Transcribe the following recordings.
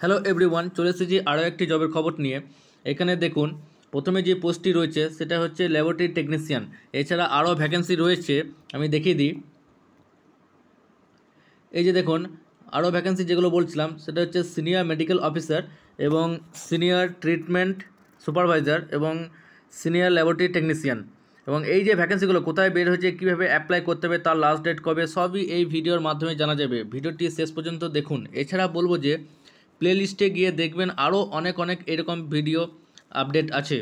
Hello everyone চলে এসেছি আরও একটি জবের খবর নিয়ে। এখানে দেখুন, প্রথমে যে পোস্টটি রয়েছে, সেটা হচ্ছে ল্যাবরেটরি টেকনিশিয়ান। এছাড়া আরও ভ্যাকেন্সি রয়েছে, আমি দেখিয়ে দিই। এই যে দেখুন, আরও ভ্যাকেন্সি যেগুলো বলছিলাম, সেটা হচ্ছে সিনিয়র মেডিকেল অফিসার এবং সিনিয়র ট্রিটমেন্ট সুপারভাইজার এবং সিনিয়র ল্যাবরেটরি টেকনিশিয়ান। এবং এই যে ভ্যাকেন্সিগুলো, কোথায় বের হয়েছে, কীভাবে অ্যাপ্লাই করতে হবে, তার লাস্ট ডেট কবে, সবই এই ভিডিওর মাধ্যমে জানা যাবে। ভিডিওটি শেষ পর্যন্ত দেখুন। এছাড়া বলব যে প্লে লিস্টে গিয়ে দেখবেন আরও অনেক অনেক এরকম ভিডিও আপডেট আছে।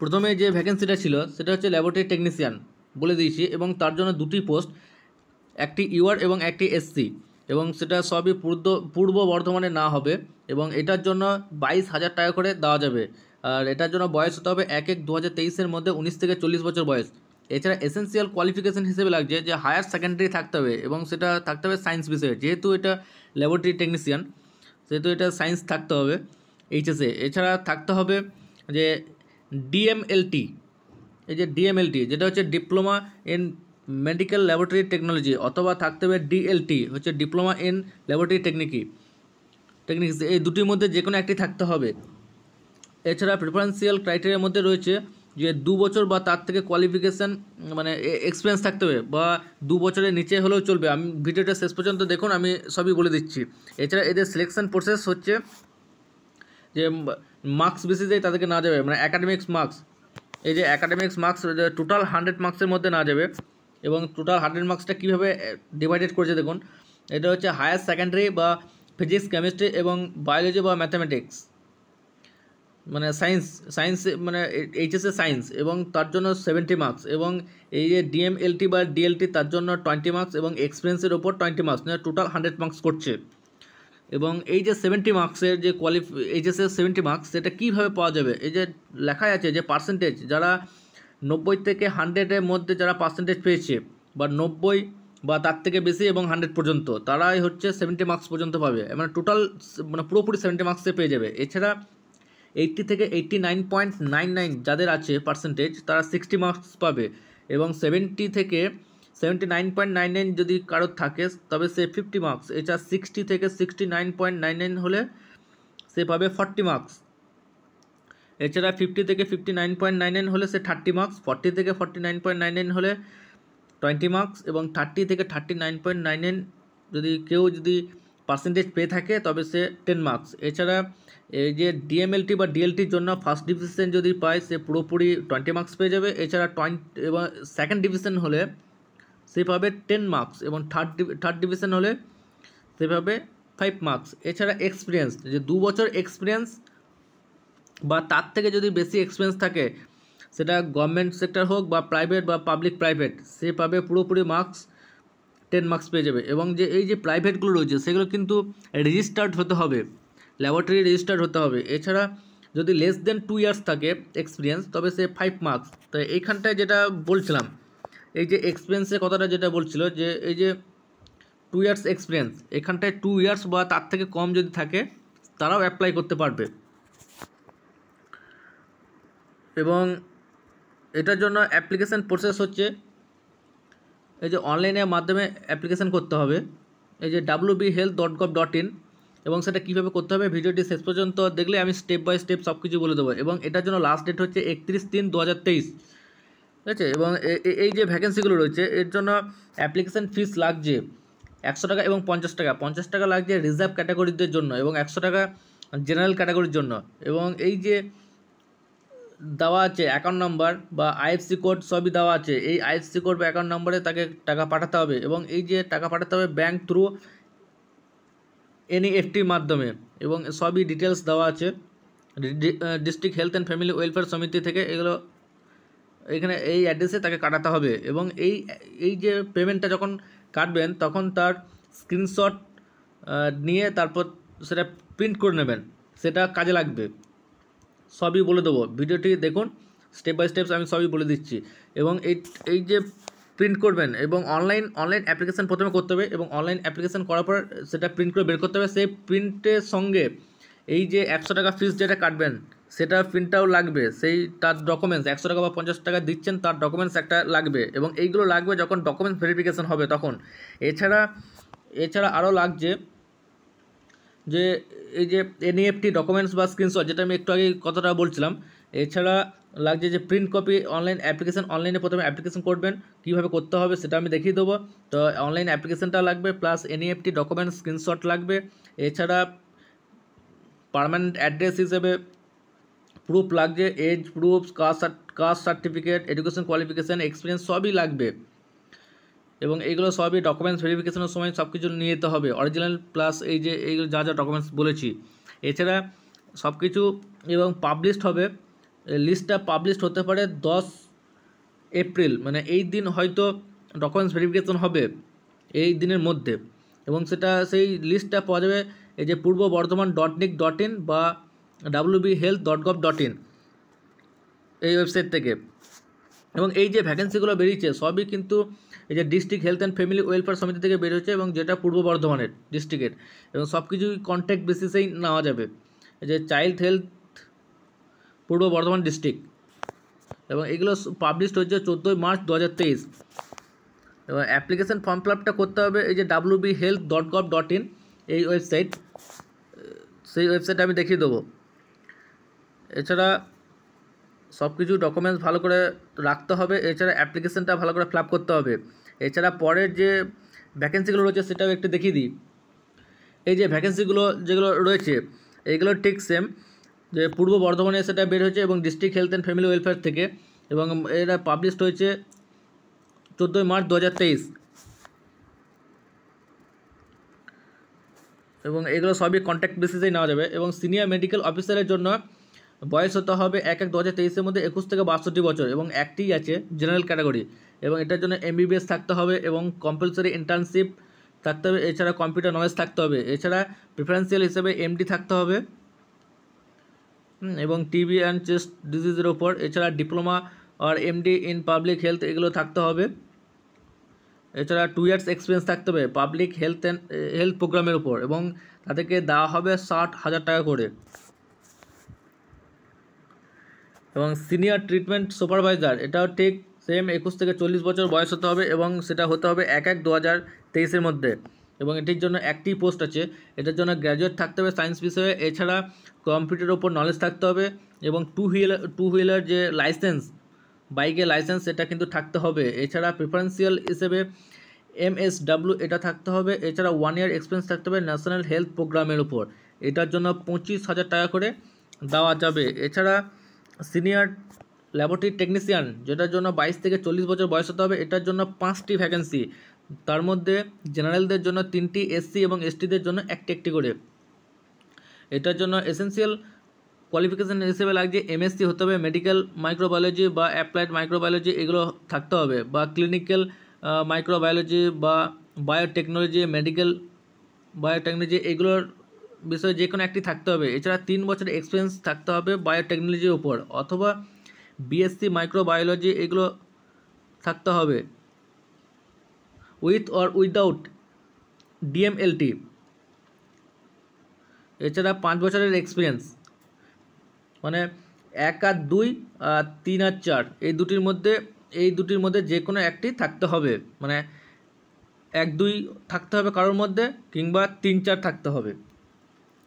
প্রথমে যে ভ্যাকেন্সিটা ছিল, সেটা হচ্ছে ল্যাবরেটরি টেকনিশিয়ান বলে দিয়েছি এবং তার জন্য দুটি পোস্ট একটি ইউআর এবং একটি এসসি এবং সেটা সবই পূর্ব পূর্ব বর্ধমানে না হবে এবং এটার জন্য বাইশ হাজার টাকা করে দেওয়া যাবে। আর এটার জন্য বয়স হতে হবে এক এক দু হাজার তেইশের মধ্যে উনিশ থেকে চল্লিশ বছর বয়স। এছাড়া এসেন্সিয়াল কোয়ালিফিকেশন হিসেবে লাগছে যে হায়ার সেকেন্ডারি থাকতে হবে এবং সেটা থাকতে হবে সায়েন্স বিষয়ে। যেহেতু এটা ল্যাবরেটরি টেকনিশিয়ান সেহেতু এটা সায়েন্স থাকতে হবে এইচএসে এছাড়া থাকতে হবে যে ডিএমএলটি এই যে ডিএমএলটি যেটা হচ্ছে diploma in medical laboratory technology অথবা থাকতে হবে ডিএলটি হচ্ছে ডিপ্লোমা ইন ল্যাবরেটরি টেকনিকি টেকনিক্স এই দুটির মধ্যে যে কোনো একটি থাকতে হবে। এছাড়া প্রিফারেন্সিয়াল ক্রাইটেরিয়ার মধ্যে রয়েছে যে দু বছর বা তার থেকে কোয়ালিফিকেশান মানে এক্সপিরিয়েন্স থাকতে হবে বা দু বছরের নিচে হলেও চলবে। আমি ভিডিওটা শেষ পর্যন্ত দেখুন, আমি সবই বলে দিচ্ছি। এছাড়া এদের সিলেকশন প্রসেস হচ্ছে যে মার্কস বেসিসেই তাদেরকে না যাবে মানে অ্যাকাডেমিক্স মার্কস এই যে অ্যাকাডেমিক্স মার্কস টোটাল হান্ড্রেড মার্কসের মধ্যে না যাবে এবং টোটাল হান্ড্রেড মার্কসটা কীভাবে ডিভাইডেড করেছে দেখুন। এটা হচ্ছে হায়ার সেকেন্ডারি বা ফিজিক্স কেমিস্ট্রি এবং বায়োলজি বা ম্যাথামেটিক্স মানে সায়েন্স সায়েন্স মানে এইচএসএ সায়েন্স এবং তার জন্য সেভেন্টি মার্কস এবং এই যে ডিএমএলটি বা ডিএলটি তার জন্য টোয়েন্টি মার্কস এবং এক্সপিরিয়েন্সের ওপর টোয়েন্টি মার্কস মানে টোটাল হান্ড্রেড মার্কস করছে। এবং এই যে সেভেন্টি মার্কসের যে কোয়ালিফ এইচএসের সেভেন্টি মার্কস সেটা কীভাবে পাওয়া যাবে? এই যে লেখাই আছে যে পার্সেন্টেজ যারা নব্বই থেকে হান্ড্রেডের মধ্যে যারা পার্সেন্টেজ পেয়েছে বা নব্বই বা তার থেকে বেশি এবং হান্ড্রেড পর্যন্ত, তারাই হচ্ছে সেভেন্টি মার্কস পর্যন্ত পাবে। মানে টোটাল মানে পুরোপুরি সেভেন্টি মার্কসে পেয়ে যাবে। এছাড়া এইটটি থেকে eighty nine point nine nine যাদের আছে পার্সেন্টেজ তারা সিক্সটি মার্কস পাবে। এবং সেভেন্টি থেকে seventy nine point nine nine যদি কারোর থাকে, তবে সে ফিফটি মার্কস এছাড়া সিক্সটি থেকে sixty nine point nine nine হলে সে পাবে ফর্টি মার্কস এছাড়া ফিফটি থেকে fifty nine point nine nine হলে সে থার্টি মার্কস ফর্টি থেকে forty nine point nine nine হলে টোয়েন্টি মার্কস এবং থার্টি থেকে thirty nine point nine nine যদি কেউ যদি পার্সেন্টেজ পেয়ে থাকে, তবে সে টেন মার্কস এছাড়া এই যে ডিএমএলটি বা ডিএলটির জন্য ফার্স্ট ডিভিশন যদি পায়, সে পুরোপুরি টোয়েন্টি মার্কস পেয়ে যাবে। এছাড়া টোয়েন্টি এবং সেকেন্ড ডিভিশন হলে সে পাবে টেন মার্কস এবং থার্ড থার্ড ডিভিশন হলে সে পাবে ফাইভ মার্কস এছাড়া এক্সপিরিয়েন্স যে দু বছর এক্সপিরিয়েন্স বা তার থেকে যদি বেশি এক্সপিরিয়েন্স থাকে, সেটা গভর্নমেন্ট সেক্টর হোক বা প্রাইভেট বা পাবলিক প্রাইভেট সে পাবে পুরোপুরি মার্কস টেন মার্কস পেয়ে যাবে। এবং যে এই যে প্রাইভেটগুলো রয়েছে, সেগুলো কিন্তু রেজিস্টার্ড হতে হবে। ল্যাবরেটরি রেজিস্টার্ড হতে হবে। এছাড়া যদি লেস দেন টু ইয়ার্স থাকে এক্সপিরিয়েন্স তবে সে ফাইভ মার্কস তো এইখানটায় যেটা বলছিলাম, এই যে এক্সপিরিয়েন্সের কথাটা যেটা বলছিল, যে এই যে টু ইয়ার্স এক্সপিরিয়েন্স এখানটায় টু ইয়ার্স বা তার থেকে কম যদি থাকে, তারাও অ্যাপ্লাই করতে পারবে। এবং এটার জন্য অ্যাপ্লিকেশান প্রসেস হচ্ছে এই যে অনলাইনের মাধ্যমে অ্যাপ্লিকেশান করতে হবে। এই যে W B health dot gov dot in এবং সেটা কীভাবে করতে হবে, ভিডিওটি শেষ পর্যন্ত দেখলে আমি স্টেপ বাই স্টেপ সব কিছু বলে দেবো। এবং এটার জন্য লাস্ট ডেট হচ্ছে একত্রিশ তিন দু হাজার তেইশ। ঠিক আছে? এবং এই যে ভ্যাকেন্সিগুলো রয়েছে, এর জন্য অ্যাপ্লিকেশান ফিস লাগছে একশো টাকা এবং পঞ্চাশ টাকা। পঞ্চাশ টাকা লাগছে রিজার্ভ ক্যাটাগরিদের জন্য এবং একশো টাকা জেনারেল ক্যাটাগরির জন্য। এবং এই যে দেওয়া আছে অ্যাকাউন্ট নাম্বার বা আইএফসি কোড সবই দেওয়া আছে। এই আইএফসি কোড বা অ্যাকাউন্ট নাম্বারে তাকে টাকা পাঠাতে হবে এবং এই যে টাকা পাঠাতে হবে ব্যাঙ্ক থ্রু এনইএফটির মাধ্যমে এবং সবই ডিটেলস দেওয়া আছে। District health and family welfare সমিতি থেকে এগুলো এখানে এই অ্যাড্রেসে তাকে কাটাতে হবে এবং এই এই যে পেমেন্টটা যখন কাটবেন তখন তার স্ক্রিনশট নিয়ে তারপর সেটা প্রিন্ট করে নেবেন। সেটা কাজে লাগবে। সবই বলে দেবো। ভিডিওটি দেখুন স্টেপ বাই স্টেপস আমি সবই বলে দিচ্ছি। এবং এই এই যে প্রিন্ট করবেন এবং অনলাইন অনলাইন অ্যাপ্লিকেশান প্রথমে করতে হবে এবং অনলাইন অ্যাপ্লিকেশান করার পর সেটা প্রিন্ট করে বের করতে হবে। সেই প্রিন্টের সঙ্গে এই যে একশো টাকা ফিস যেটা কাটবেন, সেটা প্রিন্টটাও লাগবে। সেই তার ডকুমেন্টস একশো টাকা বা পঞ্চাশ টাকা দিচ্ছেন, তার ডকুমেন্টস একটা লাগবে এবং এইগুলো লাগবে যখন ডকুমেন্টস ভেরিফিকেশান হবে তখন। এছাড়া এছাড়া আরও লাগছে যে এই যে এনইএফটি ডকুমেন্টস বা স্ক্রিনশট যেটা আমি একটু আগে কথাটা বলছিলাম, এছাড়া লাগছে যে প্রিন্ট কপি অনলাইন অ্যাপ্লিকেশন অনলাইনে প্রথমে অ্যাপ্লিকেশন করবেন, কীভাবে করতে হবে সেটা আমি দেখিয়ে দেবো। তো অনলাইন অ্যাপ্লিকেশনটা লাগবে প্লাস এনইএফটি ডকুমেন্টস স্ক্রিনশট লাগবে। এছাড়া পার্মানেন্ট অ্যাড্রেস হিসেবে প্রুফ লাগছে age proof caste caste certificate education qualification experience সবই লাগবে। এবং এইগুলো সবই ডকুমেন্টস ভেরিফিকেশনের সময় সব কিছু নিয়ে যেতে হবে। অরিজিনাল প্লাস এই যে এইগুলো যা যা ডকুমেন্টস বলেছি। এছাড়া সব কিছু এবং পাবলিশড হবে। লিস্টটা পাবলিশড হতে পারে দশ এপ্রিল মানে এই দিন হয়তো ডকুমেন্টস ভেরিফিকেশন হবে এই দিনের মধ্যে। এবং সেটা সেই লিস্টটা পাওয়া যাবে এই যে Purba Bardhaman dot NIC dot in বা W B health dot gov dot in এই ওয়েবসাইট থেকে। এবং এই যে ভ্যাকেন্সিগুলো বেরিয়েছে, সবই কিন্তু এই যে district health and family welfare সমিতি থেকে বেরোচ্ছে এবং যেটা পূর্ব বর্ধমানের ডিস্ট্রিক্টের এবং সব কিছুই কন্ট্যাক্ট বেসিসেই নেওয়া যাবে। এই যে চাইল্ড হেলথ পূর্ব বর্ধমান ডিস্ট্রিক্ট এবং এগুলো পাবলিশড হচ্ছে চোদ্দোই মার্চ দু হাজার তেইশ। এবং অ্যাপ্লিকেশান ফর্ম ফিল আপটা করতে হবে এই যে W B health dot gov dot in এই ওয়েবসাইট সেই ওয়েবসাইটে আমি দেখিয়ে দেবো। এছাড়া সব কিছু ডকুমেন্টস ভালো করে রাখতে হবে, এছাড়া অ্যাপ্লিকেশনটা ভালো করে ফিল করতে হবে। এছাড়া পরের যে ভ্যাকেন্সিগুলো রয়েছে সেটাও একটু দেখিয়ে দিই। এই যে ভ্যাকেন্সিগুলো যেগুলো রয়েছে এইগুলো ঠিক সেম যে পূর্ব বর্ধমানে সেটা বের হয়েছে এবং district health and family welfare থেকে, এবং এরা পাবলিশড হয়েছে চোদ্দোই মার্চ দু হাজার তেইশ। এবং এগুলো সবই কন্ট্যাক্ট বেসিসেই নেওয়া যাবে, এবং সিনিয়র মেডিকেল অফিসারের জন্য বয়স হতে হবে এক এক দু হাজার তেইশের মধ্যে একুশ থেকে বাষট্টি বছর এবং একটিই আছে জেনারেল ক্যাটাগরি এবং এটার জন্য এমবিবিএস থাকতে হবে এবং কম্পালসারি ইন্টার্নশিপ থাকতে হবে, এছাড়া কম্পিউটার নলেজ থাকতে হবে, এছাড়া প্রিফারেন্সিয়াল হিসেবে এমডি থাকতে হবে এবং টিবি অ্যান্ড চেস্ট ডিজিজের ওপর এছাড়া ডিপ্লোমা আর এমডি ইন পাবলিক হেলথ এগুলো থাকতে হবে, এছাড়া টু ইয়ার্স এক্সপিরিয়েন্স থাকতে হবে পাবলিক হেলথ হেলথ প্রোগ্রামের উপর এবং তাদেরকে দেওয়া হবে ষাট হাজার টাকা করে। এবং সিনিয়র ট্রিটমেন্ট সুপারভাইজার এটাও ঠিক সেম একুশ থেকে চল্লিশ বছর বয়স হতে হবে এবং সেটা হতে হবে এক এক দু হাজার তেইশের মধ্যে। এবং এটির জন্য একটি পোস্ট আছে, এটার জন্য গ্র্যাজুয়েট থাকতে হবে সায়েন্স বিষয়ে, এছাড়া কম্পিউটারের ওপর নলেজ থাকতে হবে এবং টু হুইলার টু হুইলার যে লাইসেন্স বাইকের লাইসেন্স এটা কিন্তু থাকতে হবে। এছাড়া প্রিফারেন্সিয়াল হিসেবে এমএসডাব্লিউ এটা থাকতে হবে, এছাড়া ওয়ান ইয়ার এক্সপিরিয়েন্স থাকতে হবে ন্যাশনাল হেলথ প্রোগ্রামের উপর। এটার জন্য পঁচিশ হাজার টাকা করে দেওয়া যাবে। এছাড়া সিনিয়র ল্যাবরেটরি টেকনিশিয়ান, যেটার জন্য বাইশ থেকে চল্লিশ বছর বয়স হতে হবে, এটার জন্য পাঁচটি ভ্যাকেন্সি তার মধ্যে জেনারেলদের জন্য তিনটি এসসি এবং এসটিদের জন্য একটি একটি করে। এটার জন্য এসেন্সিয়াল কোয়ালিফিকেশান হিসেবে লাগছে এমএসসি হতে হবে মেডিকেল মাইক্রোবায়োলজি বা অ্যাপ্লাইড মাইক্রোবায়োলজি এগুলো থাকতে হবে, বা ক্লিনিক্যাল মাইক্রোবায়োলজি বা বায়োটেকনোলজি মেডিকেল বায়োটেকনোলজি এগুলোর বিষয়ে যে কোনো একটি থাকতে হবে। এছাড়া তিন বছরের এক্সপিরিয়েন্স থাকতে হবে বায়োটেকনোলজির উপর অথবা বিএসসি মাইক্রোবায়োলজি এগুলো থাকতে হবে। উইথ অর উইদাউট ডিএমএলটি এছাড়া পাঁচ বছরের এক্সপিরিয়েন্স মানে এক আর দুই আর তিন আর চার, এই দুটির মধ্যে, এই দুটির মধ্যে যে কোনো একটি থাকতে হবে। মানে এক দুই থাকতে হবে কারোর মধ্যে কিংবা তিন চার থাকতে হবে।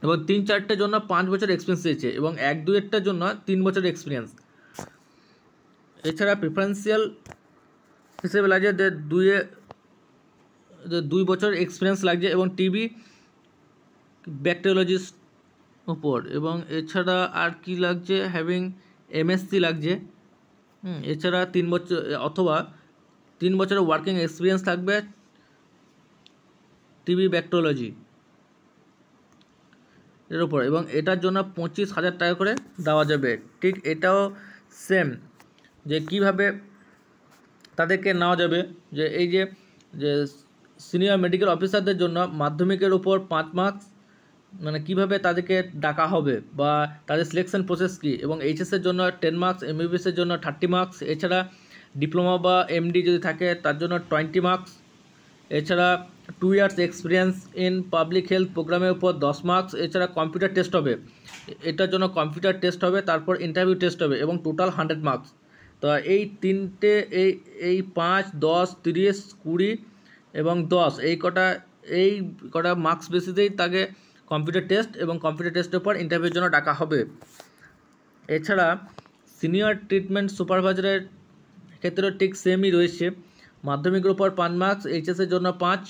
এবং তিন চারটের জন্য পাঁচ বছর এক্সপিরিয়েন্স দিয়েছে এবং এক দুইয়েরটার জন্য তিন বছর এক্সপিরিয়েন্স এছাড়া প্রিফারেন্সিয়াল হিসেবে লাগছে যে দুইয়ে, যে দুই বছর এক্সপিরিয়েন্স লাগছে এবং টিবি ব্যাকটেরিওলজিস্ট উপর। এবং এছাড়া আর কি লাগছে? হ্যাভিং এমএসসি লাগছে। এছাড়া তিন বছর, অথবা তিন বছরের ওয়ার্কিং এক্সপিরিয়েন্স থাকবে টিবি ব্যাকটোলজি এর উপর এবং এটার জন্য পঁচিশ হাজার টাকা করে দেওয়া যাবে। ঠিক এটাও সেম যে কীভাবে তাদেরকে নেওয়া যাবে, যে এই যে যে সিনিয়র মেডিকেল অফিসারদের জন্য মাধ্যমিকের উপর পাঁচ মার্কস মানে কীভাবে তাদেরকে ডাকা হবে বা তাদের সিলেকশন প্রসেস কী? এবং এইচএসের জন্য টেন মার্কস এমবিবিএসের জন্য থার্টি মার্কস এছাড়া ডিপ্লোমা বা এমডি যদি থাকে, তার জন্য টোয়েন্টি মার্কস এছাড়া two years experience in public health প্রোগ্রামের উপর দশ মার্কস এছাড়া কম্পিউটার টেস্ট হবে। এটার জন্য কম্পিউটার টেস্ট হবে, তারপর ইন্টারভিউ টেস্ট হবে এবং টোটাল হান্ড্রেড মার্কস তো এই তিনটে, এই এই পাঁচ, দশ, তিরিশ, কুড়ি এবং দশ, এই কটা এই কটা মার্কস বেসিসেই তাকে কম্পিউটার টেস্ট এবং কম্পিউটার টেস্টের পর ইন্টারভিউর জন্য ডাকা হবে। এছাড়া সিনিয়র ট্রিটমেন্ট সুপারভাইজারের ক্ষেত্রেও ঠিক সেমই রয়েছে। মাধ্যমিকের উপর পাঁচ মার্কস এইচএসের জন্য পাঁচ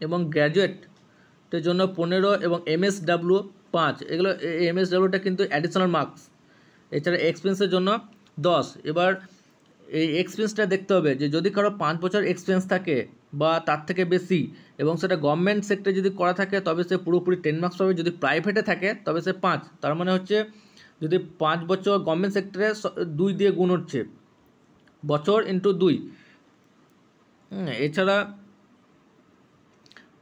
এবং গ্র্যাজুয়েটের জন্য পনেরো এবং এমএসডাব্লিউ পাঁচ। এগুলো এমএসডাব্লিউটা কিন্তু অ্যাডিশনাল মার্কস এছাড়া এক্সপিরিয়েন্সের জন্য দশ। এবার এই এক্সপিরিয়েন্সটা দেখতে হবে যে যদি কারও পাঁচ বছর এক্সপিরিয়েন্স থাকে বা তার থেকে বেশি এবং সেটা গভর্নমেন্ট সেক্টরে যদি করা থাকে, তবে সে পুরোপুরি টেন মার্কস পাবে। যদি প্রাইভেটে থাকে, তবে সে পাঁচ। তার মানে হচ্ছে যদি পাঁচ বছর গভর্নমেন্ট সেক্টরে দুই দিয়ে গুণ হচ্ছে। বছর ইন্টু দুই। এছাড়া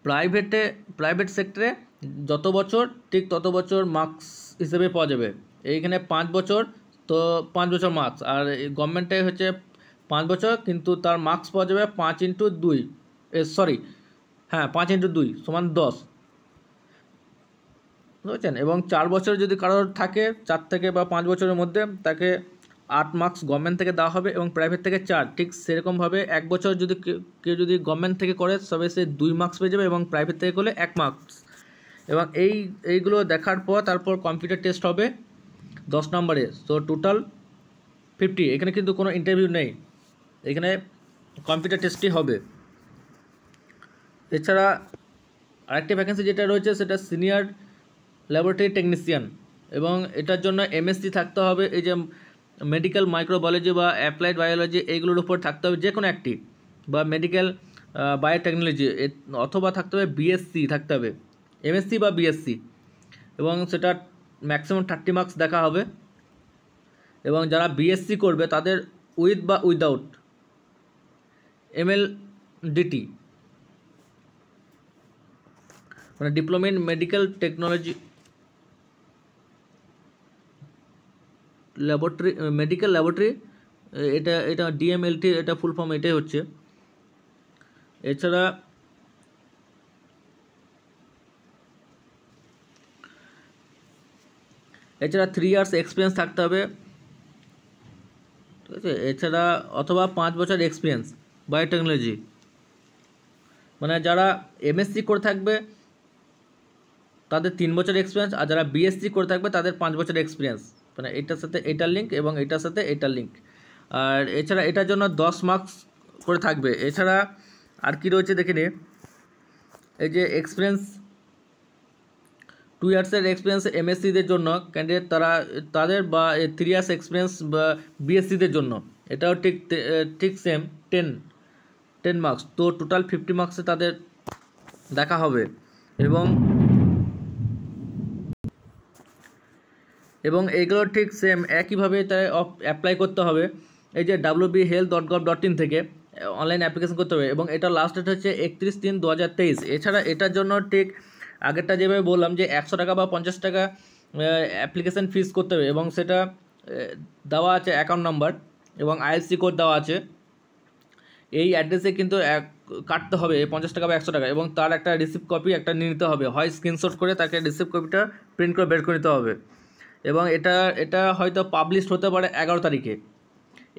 প্রাইভেটে প্রাইভেট সেক্টরে যত বছর, ঠিক তত বছর মার্কস হিসেবে পাওয়া যাবে। এইখানে পাঁচ বছর, তো পাঁচ বছর মার্কস আর গভর্নমেন্টে হচ্ছে পাঁচ বছর, কিন্তু তার মার্কস পাওয়া যাবে পাঁচ ইন্টু দুই। সরি হ্যাঁ পাঁচ ইন্টু দুই, সমান দশ। বুঝেছেন এবং চার বছর যদি কারোর থাকে, চার থেকে বা পাঁচ বছরের মধ্যে, তাকে আট মার্কস গভর্নমেন্ট থেকে দেওয়া হবে এবং প্রাইভেট থেকে চার। ঠিক সেরকমভাবে এক বছর যদি কেউ যদি গভর্নমেন্ট থেকে করে, তবে সে দুই মার্কস পেয়ে যাবে এবং প্রাইভেট থেকে করলে এক মার্কস এবং এই, এইগুলো দেখার পর তারপর কম্পিউটার টেস্ট হবে দশ নম্বরে। সো টোটাল ফিফটি এখানে কিন্তু কোনো ইন্টারভিউ নেই। এখানে কম্পিউটার টেস্টই হবে। এছাড়া আরেকটি ভ্যাকেন্সি যেটা রয়েছে, সেটা সিনিয়র ল্যাবরেটরি টেকনিশিয়ান এবং এটার জন্য এমএসসি থাকতে হবে। এই যে মেডিকেল মাইক্রোবায়োলজি বা অ্যাপ্লাইড বায়োলজি এইগুলোর উপর থাকতে হবে যে কোনো একটি, বা মেডিকেল বায়োটেকনোলজি অথবা থাকতে হবে বিএসসি থাকতে হবে এমএসসি বা বিএসসি এবং সেটা ম্যাক্সিমাম থার্টি মার্কস দেখা হবে, এবং যারা বিএসসি করবে তাদের উইথ বা উইদাউট এমএল ডিটি মানে diploma in medical technology laboratory medical laboratory এটা এটা ডিএমএলটি এটা ফুল ফর্ম এটাই হচ্ছে। এছাড়া এছাড়া থ্রি ইয়ার্স এক্সপিরিয়েন্স থাকতে হবে, ঠিক আছে? এছাড়া অথবা পাঁচ বছর এক্সপিরিয়েন্স বায়োটেকনোলজি মানে যারা এমএসসি করে থাকবে, তাদের তিন বছর এক্সপিরিয়েন্স আর যারা বিএসসি করে থাকবে, তাদের পাঁচ বছর এক্সপিরিয়েন্স মানে এটার সাথে এটার লিঙ্ক এবং এটার সাথে এটার লিঙ্ক আর এছাড়া এটার জন্য দশ মার্কস করে থাকবে। এছাড়া আর কি রয়েছে দেখে নিয়ে এই যে এক্সপিরিয়েন্স টু ইয়ার্সের এক্সপিরিয়েন্স এমএসসিদের জন্য ক্যান্ডিডেট তারা, তাদের বা থ্রি ইয়ার্স এক্সপিরিয়েন্স বা বিএসসিদের জন্য। এটাও ঠিক ঠিক সেম টেন টেন মার্কস তো টোটাল ফিফটি মার্কসে তাদের দেখা হবে। এবং এবং এগুলো ঠিক সেম একইভাবে তাই অ্যাপ্লাই করতে হবে। এই যে W B health dot gov dot in থেকে অনলাইন অ্যাপ্লিকেশন করতে হবে এবং এটা লাস্ট ডেট হচ্ছে একত্রিশ তিন দু হাজার তেইশ। এছাড়া এটার জন্য ঠিক আগেরটা যেভাবে বললাম যে একশো টাকা বা পঞ্চাশ টাকা অ্যাপ্লিকেশান ফিস করতে হবে এবং সেটা দেওয়া আছে অ্যাকাউন্ট নাম্বার এবং আইএফসি কোড দেওয়া আছে। এই অ্যাড্রেসে কিন্তু এক, কাটতে হবে পঞ্চাশ টাকা বা একশো টাকা এবং তার একটা রিসিপ্ট কপি একটা নিয়ে নিতে হবে। হয় স্ক্রিনশট করে তাকে রিসিপ্ট কপিটা প্রিন্ট করে বের করে নিতে হবে। এবং এটা এটা হয়তো পাবলিশ হতে পারে এগারো তারিখে।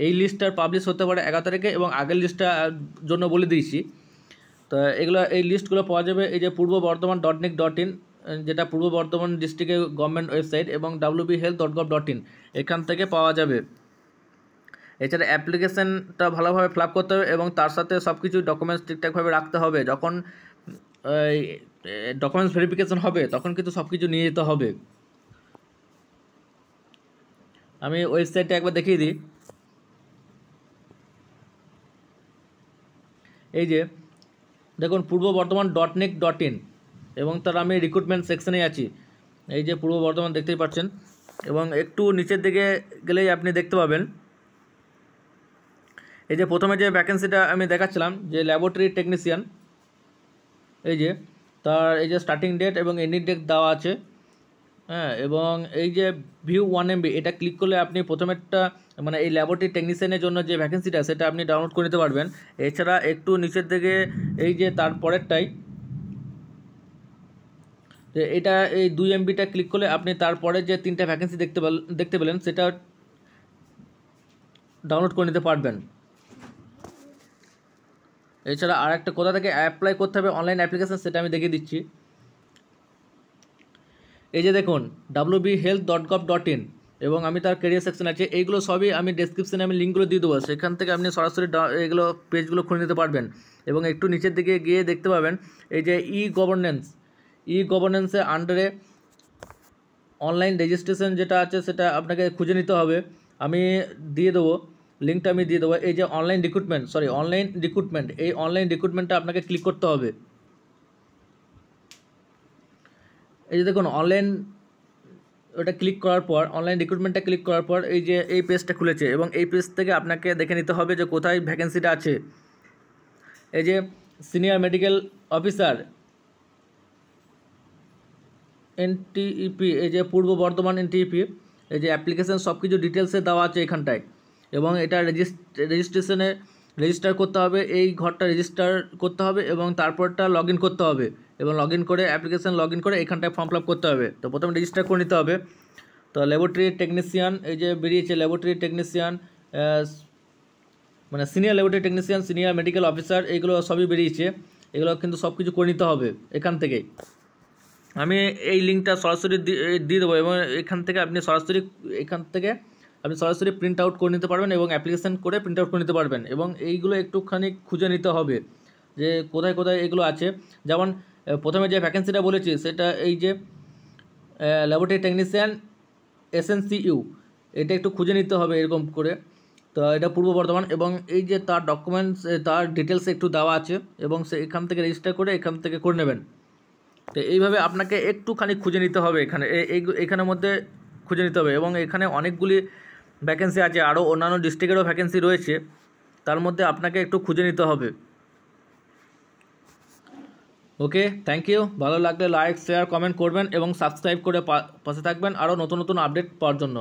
এই লিস্টটার পাবলিশ হতে পারে এগারো তারিখে এবং আগের লিস্টটার জন্য বলে দিয়েছি। তো এগুলো, এই লিস্টগুলো পাওয়া যাবে এই যে Purba Bardhaman dot NIC dot in যেটা পূর্ব বর্ধমান ডিস্ট্রিক্টের গভর্নমেন্ট ওয়েবসাইট এবং W B health dot gov dot in এখান থেকে পাওয়া যাবে। এছাড়া অ্যাপ্লিকেশানটা ভালোভাবে ফিল করতে হবে এবং তার সাথে সব কিছু ডকুমেন্টস ঠিকঠাকভাবে রাখতে হবে। যখন ডকুমেন্টস ভেরিফিকেশন হবে, তখন কিন্তু সব কিছু নিয়ে যেতে হবে। আমি ওয়েবসাইটটা একবার দেখিয়ে দিই। এই যে, দেখুন, Purba Bardhaman dot NIC dot in এবং তার আমি রিক্রুটমেন্ট সেকশনে আছি। এই যে, পূর্ব বর্ধমান দেখতেই পাচ্ছেন। এবং একটু নিচের দিকে গেলেই আপনি দেখতে পাবেন। এই যে, প্রথমে যে ভ্যাকেন্সিটা আমি দেখাচ্ছিলাম, যে ল্যাবরেটরি টেকনিশিয়ান এই যে, তার এই যে স্টার্টিং ডেট এবং এন্ডিং ডেট দেওয়া আছে। হ্যাঁ এবং এই যে ভিউ ওয়ান এমবি এটা ক্লিক করলে আপনি প্রথমেরটা মানে এই ল্যাবরেটরি টেকনিশিয়ানের জন্য যে ভ্যাকেন্সিটা সেটা আপনি ডাউনলোড করে নিতে পারবেন। এছাড়া একটু নিচের দিকে এই যে তারপরেরটাই যে এটা এই দুই এমবিটা ক্লিক করলে আপনি তারপরে যে তিনটা ভ্যাকেন্সি দেখতে দেখতে পেলেন, সেটা ডাউনলোড করে নিতে পারবেন। এছাড়া আর একটা কোথা থেকে অ্যাপ্লাই করতে হবে অনলাইন অ্যাপ্লিকেশান সেটা আমি দেখিয়ে দিচ্ছি। এই যে দেখুন W B health dot gov dot in এবং আমি তার কেরিয়ার সেকশন আছে, এইগুলো সবই আমি ডেসক্রিপশনে আমি লিঙ্কগুলো দিয়ে দেবো। সেখান থেকে আপনি সরাসরি এগুলো পেজগুলো খুলে নিতে পারবেন এবং একটু নিচের দিকে গিয়ে দেখতে পাবেন, এই যে ই গভর্নেন্স ই গভর্নেন্সের আন্ডারে অনলাইন রেজিস্ট্রেশন যেটা আছে সেটা আপনাকে খুঁজে নিতে হবে। আমি দিয়ে দেবো লিঙ্কটা আমি দিয়ে দেবো। এই যে online recruitment sorry online recruitment এই অনলাইন রিক্রুটমেন্টটা আপনাকে ক্লিক করতে হবে। এই যে দেখুন অনলাইন ওটা ক্লিক করার পর অনলাইন রিক্রুটমেন্টটা ক্লিক করার পর এই যে এই পেজটা খুলেছে এবং এই পেজ থেকে আপনাকে দেখে নিতে হবে যে কোথায় ভ্যাকেন্সিটা আছে। এই যে সিনিয়র মেডিকেল অফিসার এনটিইপি এই যে পূর্ব বর্ধমান এনটিইপি এই যে অ্যাপ্লিকেশান সব কিছু ডিটেলসে দেওয়া আছে এখানটায় এবং এটা রেজিস্ট্রেশনে রেজিস্টার করতে হবে, এই ঘরটা রেজিস্টার করতে হবে এবং তারপরটা লগ করতে হবে। এবং লগ করে অ্যাপ্লিকেশান লগ করে এখানটায় ফর্ম ফিল করতে হবে। তো প্রথমে রেজিস্টার করে নিতে হবে। তো ল্যাবরেটরি টেকনিশিয়ান এই যে বেরিয়েছে ল্যাবরেটরি টেকনিশিয়ান মানে senior laboratory technician senior medical officer এগুলো সবই বেরিয়েছে। এগুলো কিন্তু সব কিছু করে নিতে হবে এখান থেকেই। আমি এই লিঙ্কটা সরাসরি দিয়ে দেবো এবং এখান থেকে আপনি সরাসরি এখান থেকে আপনি সরাসরি প্রিন্ট আউট করে নিতে পারবেন এবং অ্যাপ্লিকেশন করে প্রিন্ট আউট করে নিতে পারবেন এবং এইগুলো একটুখানি খুঁজে নিতে হবে যে কোথায় কোথায় এগুলো আছে। যেমন প্রথমে যে ভ্যাকেন্সিটা বলেছি, সেটা এই যে ল্যাবরেটরি টেকনিশিয়ান এসএনসিইউ এটা একটু খুঁজে নিতে হবে এরকম করে। তো এটা পূর্ব বর্ধমান এবং এই যে তার ডকুমেন্টস তার ডিটেলস একটু দেওয়া আছে এবং সে এখান থেকে রেজিস্টার করে এখান থেকে করে নেবেন। তো এইভাবে আপনাকে একটুখানি খুঁজে নিতে হবে এখানে। এখানের মধ্যে খুঁজে নিতে হবে এবং এখানে অনেকগুলি ভ্যাকেন্সি আছে, আরও অন্যান্য ডিস্ট্রিক্টেরও ভ্যাকেন্সি রয়েছে, তার মধ্যে আপনাকে একটু খুঁজে নিতে হবে। ওকে থ্যাংক ইউ ভালো লাগলে লাইক শেয়ার কমেন্ট করবেন এবং সাবস্ক্রাইব করে পাশে থাকবেন আরও নতুন নতুন আপডেট পাওয়ার জন্য।